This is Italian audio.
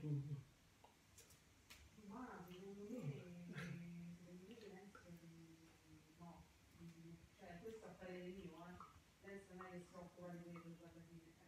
Ma secondo me, secondo me Lens no, cioè questo a parere mio, eh. Lens non è che si occupa di quello alla fine.